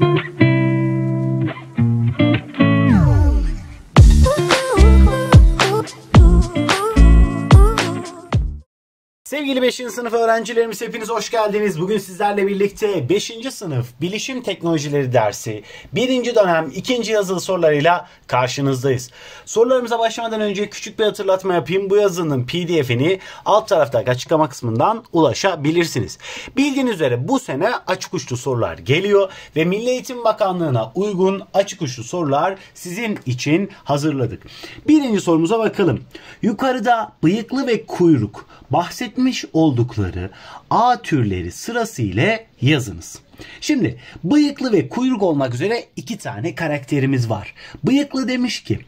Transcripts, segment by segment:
thank you Sevgili 5. sınıf öğrencilerimiz hepiniz hoş geldiniz. Bugün sizlerle birlikte 5. sınıf Bilişim Teknolojileri dersi 1. dönem 2. yazılı sorularıyla karşınızdayız. Sorularımıza başlamadan önce küçük bir hatırlatma yapayım. Bu yazının pdf'ini alt taraftaki açıklama kısmından ulaşabilirsiniz. Bildiğiniz üzere bu sene açık uçlu sorular geliyor ve Milli Eğitim Bakanlığı'na uygun açık uçlu sorular sizin için hazırladık. Birinci sorumuza bakalım. Yukarıda bıyıklı ve kuyruk bahsetmiş oldukları A türleri sırasıyla yazınız. Şimdi bıyıklı ve kuyruk olmak üzere iki tane karakterimiz var. Bıyıklı demiş ki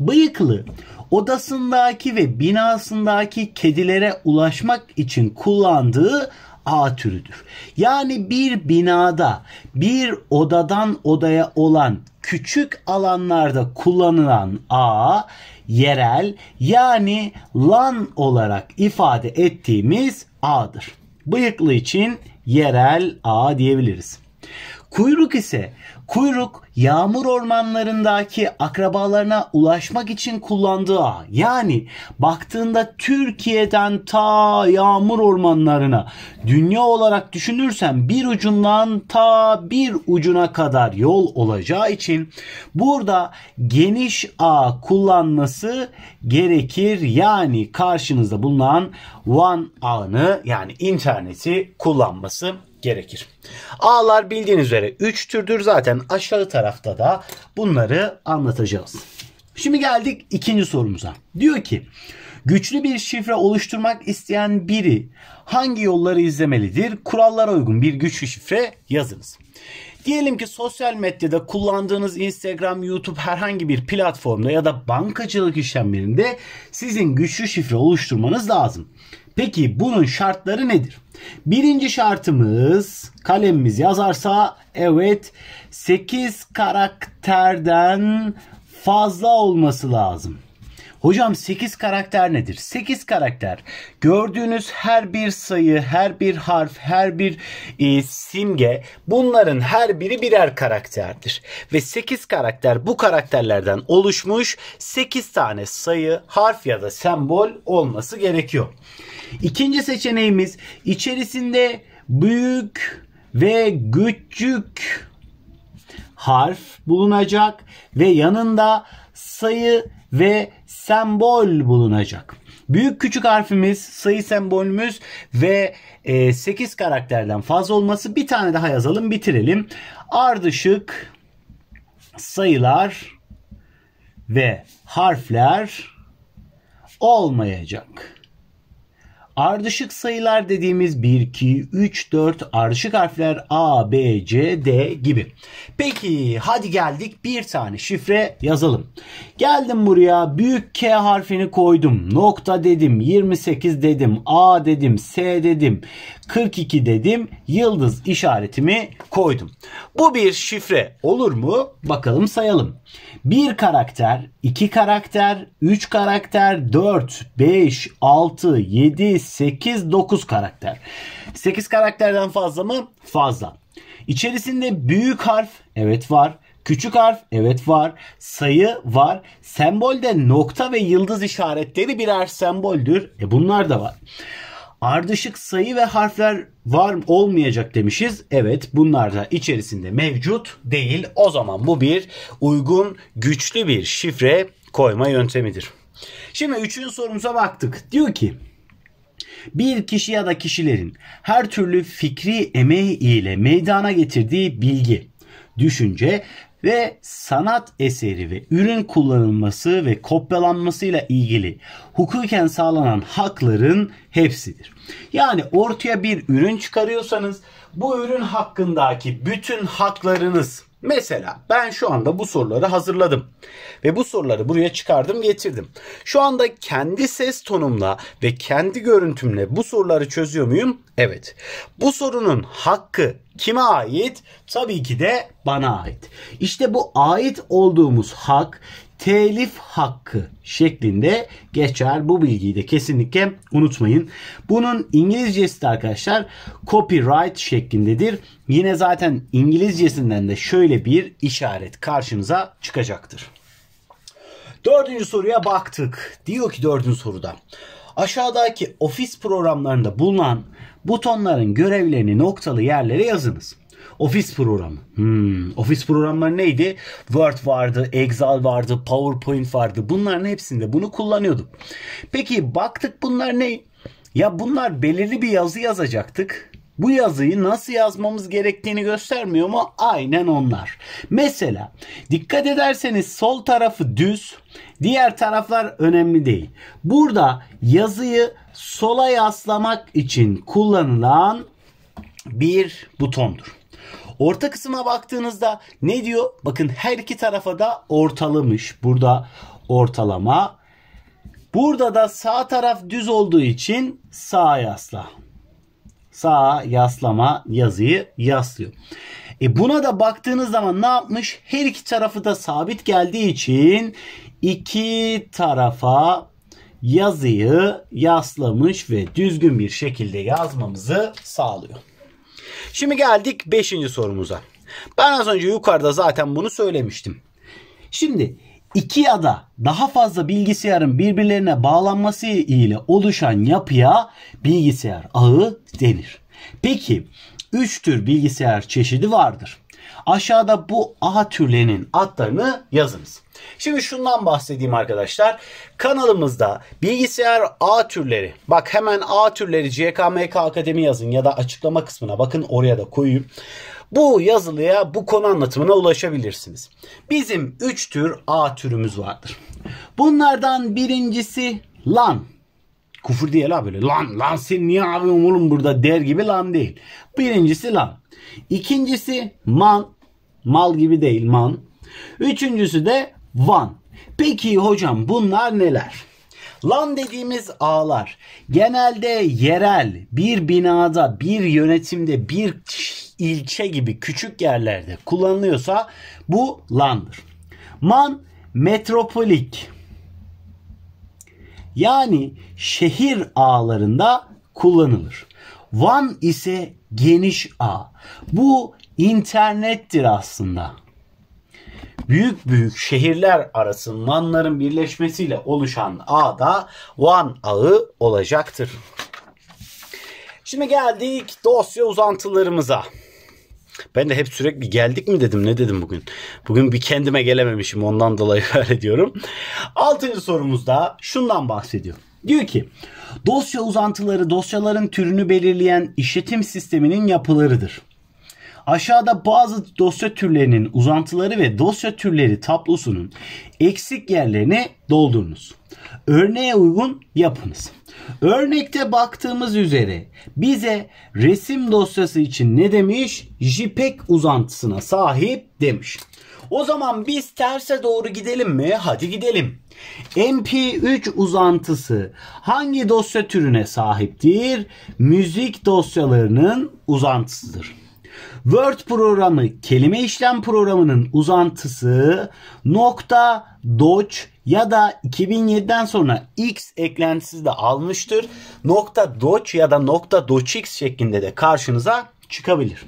bıyıklı odasındaki ve binasındaki kedilere ulaşmak için kullandığı A türüdür. Yani bir binada bir odadan odaya olan küçük alanlarda kullanılan A yerel yani lan olarak ifade ettiğimiz A'dır. Bıyıklı için yerel A diyebiliriz. Kuyruk ise kuyruk yağmur ormanlarındaki akrabalarına ulaşmak için kullandığı ağ. Yani baktığında Türkiye'den ta yağmur ormanlarına dünya olarak düşünürsen bir ucundan ta bir ucuna kadar yol olacağı için burada geniş ağ kullanması gerekir. Yani karşınızda bulunan WAN ağını yani interneti kullanması gerekir. Ağlar bildiğiniz üzere 3 türdür zaten aşağı tarafta da bunları anlatacağız. Şimdi geldik ikinci sorumuza. Diyor ki güçlü bir şifre oluşturmak isteyen biri hangi yolları izlemelidir? Kurallara uygun bir güçlü şifre yazınız. Diyelim ki sosyal medyada kullandığınız Instagram, YouTube herhangi bir platformda ya da bankacılık işlemlerinde sizin güçlü şifre oluşturmanız lazım. Peki bunun şartları nedir? Birinci şartımız kalemimiz yazarsa evet 8 karakterden fazla olması lazım. Hocam 8 karakter nedir? 8 karakter gördüğünüz her bir sayı, her bir harf, her bir e, simge bunların her biri birer karakterdir. Ve 8 karakter bu karakterlerden oluşmuş 8 tane sayı, harf ya da sembol olması gerekiyor. İkinci seçeneğimiz içerisinde büyük ve küçük harf bulunacak ve yanında sayı ve sembol bulunacak. Büyük küçük harfimiz, sayı sembolümüz ve 8 e, karakterden fazla olması bir tane daha yazalım bitirelim. Ardışık sayılar ve harfler olmayacak. Ardışık sayılar dediğimiz 1, 2, 3, 4 ardışık harfler A, B, C, D gibi. Peki hadi geldik bir tane şifre yazalım. Geldim buraya büyük K harfini koydum. Nokta dedim, 28 dedim, A dedim, S dedim, 42 dedim, yıldız işaretimi koydum. Bu bir şifre olur mu? Bakalım sayalım. Bir karakter, iki karakter, üç karakter, dört, beş, altı, yedi, sekiz, dokuz karakter. Sekiz karakterden fazla mı? Fazla. İçerisinde büyük harf evet var. Küçük harf evet var. Sayı var. Sembolde nokta ve yıldız işaretleri birer semboldür. E bunlar da var. Ardışık sayı ve harfler var olmayacak demişiz. Evet bunlar da içerisinde mevcut değil. O zaman bu bir uygun güçlü bir şifre koyma yöntemidir. Şimdi üçüncü sorumuza baktık. Diyor ki bir kişi ya da kişilerin her türlü fikri emeği ile meydana getirdiği bilgi, düşünce ve sanat eseri ve ürün kullanılması ve kopyalanmasıyla ilgili hukuken sağlanan hakların hepsidir. Yani ortaya bir ürün çıkarıyorsanız bu ürün hakkındaki bütün haklarınız Mesela ben şu anda bu soruları hazırladım ve bu soruları buraya çıkardım getirdim. Şu anda kendi ses tonumla ve kendi görüntümle bu soruları çözüyor muyum? Evet. Bu sorunun hakkı kime ait? Tabii ki de bana ait. İşte bu ait olduğumuz hak telif hakkı şeklinde geçer. Bu bilgiyi de kesinlikle unutmayın. Bunun İngilizcesi de arkadaşlar copyright şeklindedir. yine zaten İngilizcesinden de şöyle bir işaret karşınıza çıkacaktır. Dördüncü soruya baktık. Diyor ki dördüncü soruda. Aşağıdaki ofis programlarında bulunan butonların görevlerini noktalı yerlere yazınız. Ofis programı. Hmm, ofis programları neydi? Word vardı, Excel vardı, PowerPoint vardı. Bunların hepsinde bunu kullanıyorduk. Peki baktık bunlar ne? Ya bunlar belirli bir yazı yazacaktık. Bu yazıyı nasıl yazmamız gerektiğini göstermiyor mu? Aynen onlar. Mesela dikkat ederseniz sol tarafı düz, diğer taraflar önemli değil. Burada yazıyı sola yaslamak için kullanılan bir butondur. Orta kısma baktığınızda ne diyor? Bakın her iki tarafa da ortalamış. Burada ortalama. Burada da sağ taraf düz olduğu için sağa yasla. Sağa yaslama yazıyı yaslıyor. E buna da baktığınız zaman ne yapmış? Her iki tarafı da sabit geldiği için iki tarafa yazıyı yaslamış ve düzgün bir şekilde yazmamızı sağlıyor. Şimdi geldik 5. sorumuza. Ben az önce yukarıda zaten bunu söylemiştim. Şimdi iki ya da daha fazla bilgisayarın birbirlerine bağlanması ile oluşan yapıya bilgisayar ağı denir. Peki 3 tür bilgisayar çeşidi vardır. Aşağıda bu ağ türlerinin adlarını yazınız. Şimdi şundan bahsedeyim arkadaşlar. Kanalımızda bilgisayar ağ türleri. Bak hemen ağ türleri CKMK Akademi yazın ya da açıklama kısmına bakın oraya da koyayım. Bu yazılıya bu konu anlatımına ulaşabilirsiniz. Bizim 3 tür ağ türümüz vardır. Bunlardan birincisi LAN. Kufur değil ha böyle. Lan lan sen niye yapıyorsun oğlum burada der gibi lan değil. Birincisi lan. İkincisi man. Mal gibi değil man. Üçüncüsü de van. Peki hocam bunlar neler? LAN dediğimiz ağlar genelde yerel bir binada, bir yönetimde, bir ilçe gibi küçük yerlerde kullanılıyorsa bu LAN'dır. MAN metropolik yani şehir ağlarında kullanılır. WAN ise geniş ağ. Bu internettir aslında. Büyük büyük şehirler arası WAN'ların birleşmesiyle oluşan ağ da WAN ağı olacaktır. Şimdi geldik dosya uzantılarımıza. Ben de hep sürekli geldik mi dedim ne dedim bugün. Bugün bir kendime gelememişim ondan dolayı öyle diyorum. Altıncı sorumuzda şundan bahsediyor. Diyor ki dosya uzantıları dosyaların türünü belirleyen işletim sisteminin yapılarıdır. Aşağıda bazı dosya türlerinin uzantıları ve dosya türleri tablosunun eksik yerlerini doldurunuz. Örneğe uygun yapınız. Örnekte baktığımız üzere bize resim dosyası için ne demiş? JPEG uzantısına sahip demiş. O zaman biz terse doğru gidelim mi? Hadi gidelim. MP3 uzantısı hangi dosya türüne sahiptir? Müzik dosyalarının uzantısıdır. Word programı kelime işlem programının uzantısı nokta doc ya da 2007'den sonra X eklentisi de almıştır. Nokta doc ya da nokta docx şeklinde de karşınıza çıkabilir.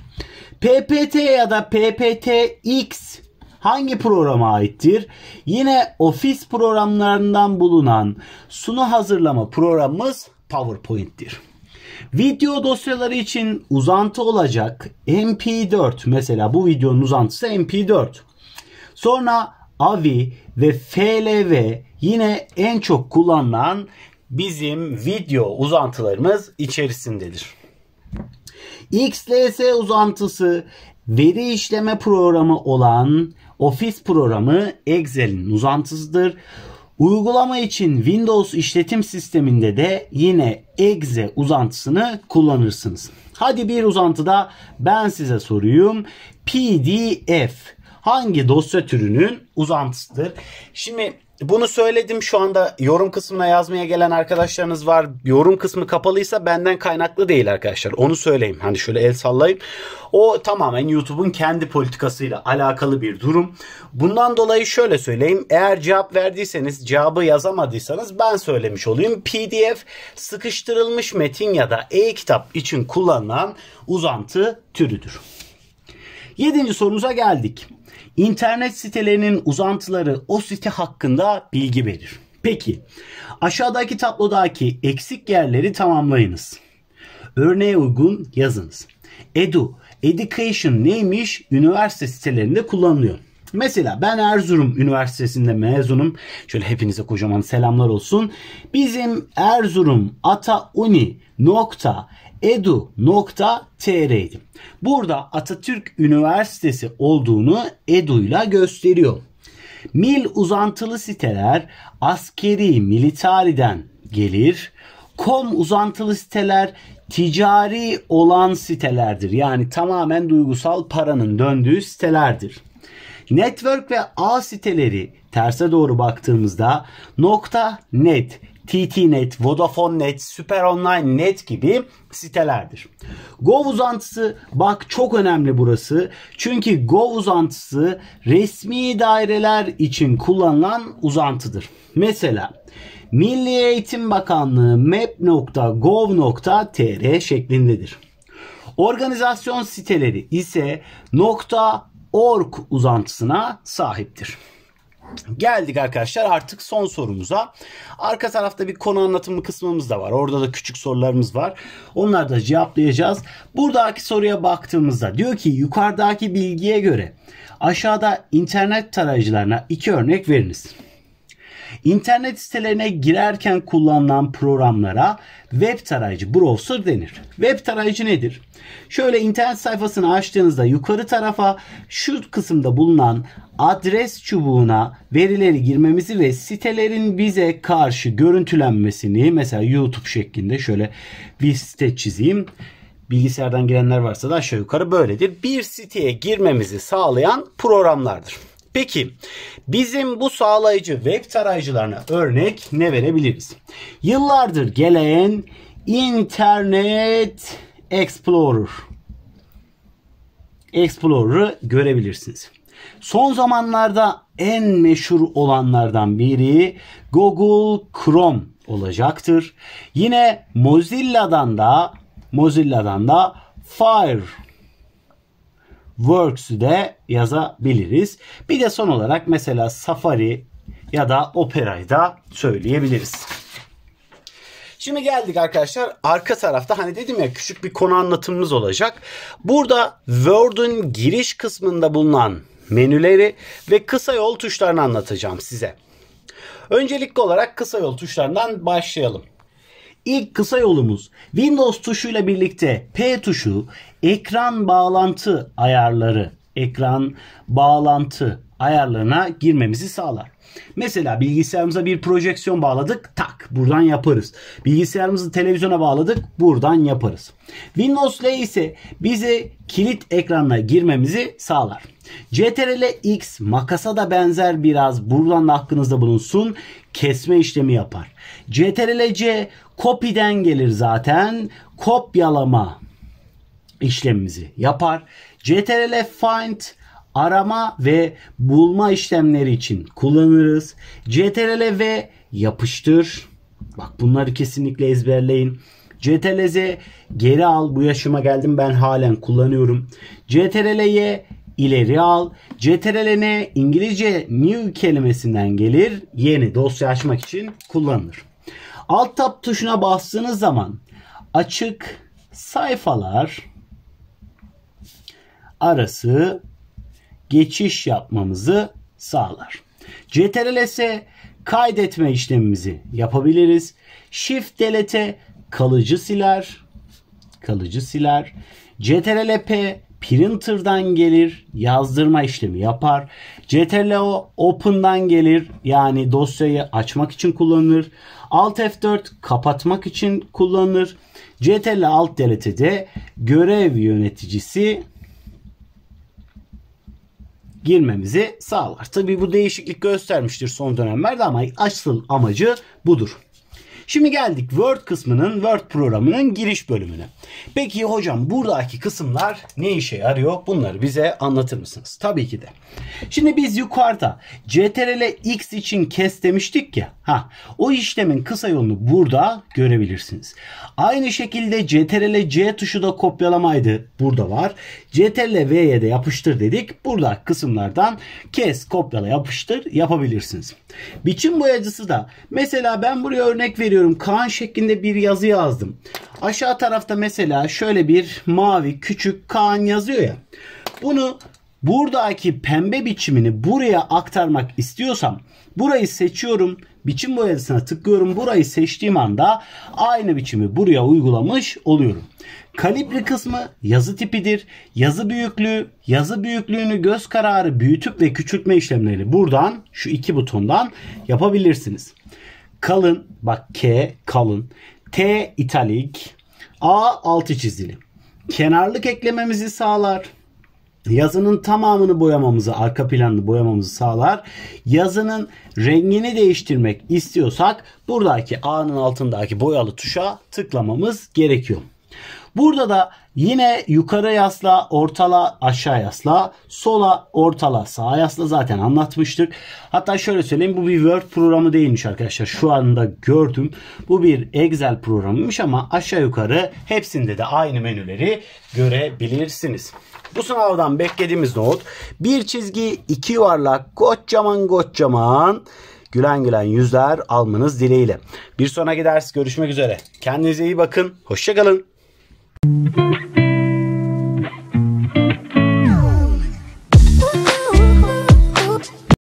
PPT ya da PPTX hangi programa aittir? Yine Office programlarından bulunan sunu hazırlama programımız PowerPoint'tir. Video dosyaları için uzantı olacak MP4 mesela bu videonun uzantısı MP4. Sonra AVI ve FLV yine en çok kullanılan bizim video uzantılarımız içerisindedir. XLS uzantısı veri işleme programı olan Office programı Excel'in uzantısıdır. Uygulama için Windows işletim sisteminde de yine exe uzantısını kullanırsınız. Hadi bir uzantıda ben size soruyum. PDF hangi dosya türünün uzantısıdır? Şimdi bunu söyledim şu anda yorum kısmına yazmaya gelen arkadaşlarınız var. Yorum kısmı kapalıysa benden kaynaklı değil arkadaşlar. Onu söyleyeyim. Hani şöyle el sallayayım. O tamamen YouTube'un kendi politikasıyla alakalı bir durum. Bundan dolayı şöyle söyleyeyim. Eğer cevap verdiyseniz cevabı yazamadıysanız ben söylemiş olayım. PDF sıkıştırılmış metin ya da e-kitap için kullanılan uzantı türüdür. Yedinci sorumuza geldik. İnternet sitelerinin uzantıları o site hakkında bilgi verir. Peki aşağıdaki tablodaki eksik yerleri tamamlayınız. Örneğe uygun yazınız. Edu, education neymiş? Üniversite sitelerinde kullanılıyor. Mesela ben Erzurum Üniversitesi'nde mezunum. Şöyle hepinize kocaman selamlar olsun. Bizim Erzurum Atauni nokta edu.tr'ydi. Burada Atatürk Üniversitesi olduğunu edu ile gösteriyor. Mil uzantılı siteler askeri militariden gelir. Com uzantılı siteler ticari olan sitelerdir. Yani tamamen duygusal paranın döndüğü sitelerdir. Network ve ağ siteleri terse doğru baktığımızda nokta net, TTNet, Vodafone Net, Super Online Net gibi sitelerdir. Gov uzantısı bak çok önemli burası. Çünkü Gov uzantısı resmi daireler için kullanılan uzantıdır. Mesela Milli Eğitim Bakanlığı map.gov.tr şeklindedir. Organizasyon siteleri ise .org uzantısına sahiptir. Geldik arkadaşlar artık son sorumuza. Arka tarafta bir konu anlatımı kısmımız da var. Orada da küçük sorularımız var. Onları da cevaplayacağız. Buradaki soruya baktığımızda diyor ki yukarıdaki bilgiye göre aşağıda internet tarayıcılarına iki örnek veriniz. İnternet sitelerine girerken kullanılan programlara web tarayıcı browser denir. Web tarayıcı nedir? Şöyle internet sayfasını açtığınızda yukarı tarafa şu kısımda bulunan adres çubuğuna verileri girmemizi ve sitelerin bize karşı görüntülenmesini mesela YouTube şeklinde şöyle bir site çizeyim. Bilgisayardan girenler varsa da aşağı yukarı böyledir. Bir siteye girmemizi sağlayan programlardır. Peki bizim bu sağlayıcı web tarayıcılarına örnek ne verebiliriz? Yıllardır gelen Internet Explorer. Explorer'ı görebilirsiniz. Son zamanlarda en meşhur olanlardan biri Google Chrome olacaktır. Yine Mozilla'dan da Mozilla'dan da Fire Works'ü de yazabiliriz. Bir de son olarak mesela Safari ya da Opera'yı da söyleyebiliriz. Şimdi geldik arkadaşlar arka tarafta hani dedim ya küçük bir konu anlatımımız olacak. Burada Word'un giriş kısmında bulunan menüleri ve kısa yol tuşlarını anlatacağım size. Öncelikli olarak kısa yol tuşlarından başlayalım. İlk kısa yolumuz Windows tuşuyla birlikte P tuşu ekran bağlantı ayarları, ekran bağlantı ayarlarına girmemizi sağlar. Mesela bilgisayarımıza bir projeksiyon bağladık. Tak buradan yaparız. Bilgisayarımızı televizyona bağladık. Buradan yaparız. Windows L ise bize kilit ekranına girmemizi sağlar. CTRL X makasa da benzer biraz buradan da aklınızda bulunsun. Kesme işlemi yapar. CTRL C copy'den gelir zaten. Kopyalama işlemimizi yapar. CTRL Find arama ve bulma işlemleri için kullanırız. CTRL V yapıştır. Bak bunları kesinlikle ezberleyin. CTRL Z geri al. Bu yaşıma geldim ben halen kullanıyorum. CTRL Y ileri al. CTRL N İngilizce new kelimesinden gelir. Yeni dosya açmak için kullanılır. Alt tab tuşuna bastığınız zaman açık sayfalar arası geçiş yapmamızı sağlar. CTRL ise kaydetme işlemimizi yapabiliriz. Shift delete kalıcı siler. Kalıcı siler. CTRL P printer'dan gelir yazdırma işlemi yapar. CTRL O open'dan gelir yani dosyayı açmak için kullanılır. Alt F4 kapatmak için kullanılır. CTRL Alt Delete de görev yöneticisi girmemizi sağlar. Tabii bu değişiklik göstermiştir son dönemlerde ama asıl amacı budur. Şimdi geldik Word kısmının, Word programının giriş bölümüne. Peki hocam buradaki kısımlar ne işe yarıyor? Bunları bize anlatır mısınız? Tabii ki de. Şimdi biz yukarıda CTRL X için kes demiştik ya. Ha, o işlemin kısa yolunu burada görebilirsiniz. Aynı şekilde CTRL C tuşu da kopyalamaydı. Burada var. CTRL V'ye de yapıştır dedik. Burada kısımlardan kes, kopyala, yapıştır yapabilirsiniz. Biçim boyacısı da mesela ben buraya örnek veriyorum. Kaan şeklinde bir yazı yazdım. Aşağı tarafta mesela şöyle bir mavi küçük Kaan yazıyor ya. Bunu buradaki pembe biçimini buraya aktarmak istiyorsam burayı seçiyorum. Biçim boyasına tıklıyorum. Burayı seçtiğim anda aynı biçimi buraya uygulamış oluyorum. Kalibre kısmı yazı tipidir. Yazı büyüklüğü, yazı büyüklüğünü göz kararı büyütüp ve küçültme işlemleri buradan şu iki butondan yapabilirsiniz. Kalın, bak K kalın, T italik, A altı çizili. Kenarlık eklememizi sağlar yazının tamamını boyamamızı, arka planını boyamamızı sağlar. Yazının rengini değiştirmek istiyorsak buradaki A'nın altındaki boyalı tuşa tıklamamız gerekiyor. Burada da yine yukarı yasla, ortala, aşağı yasla, sola, ortala, sağa yasla zaten anlatmıştık. Hatta şöyle söyleyeyim bu bir Word programı değilmiş arkadaşlar. Şu anda gördüm. Bu bir Excel programıymış ama aşağı yukarı hepsinde de aynı menüleri görebilirsiniz. Bu sınavdan beklediğimiz not bir çizgi iki yuvarlak kocaman kocaman gülen gülen yüzler almanız dileğiyle. Bir sonraki ders görüşmek üzere. Kendinize iyi bakın. Hoşçakalın. Thank you.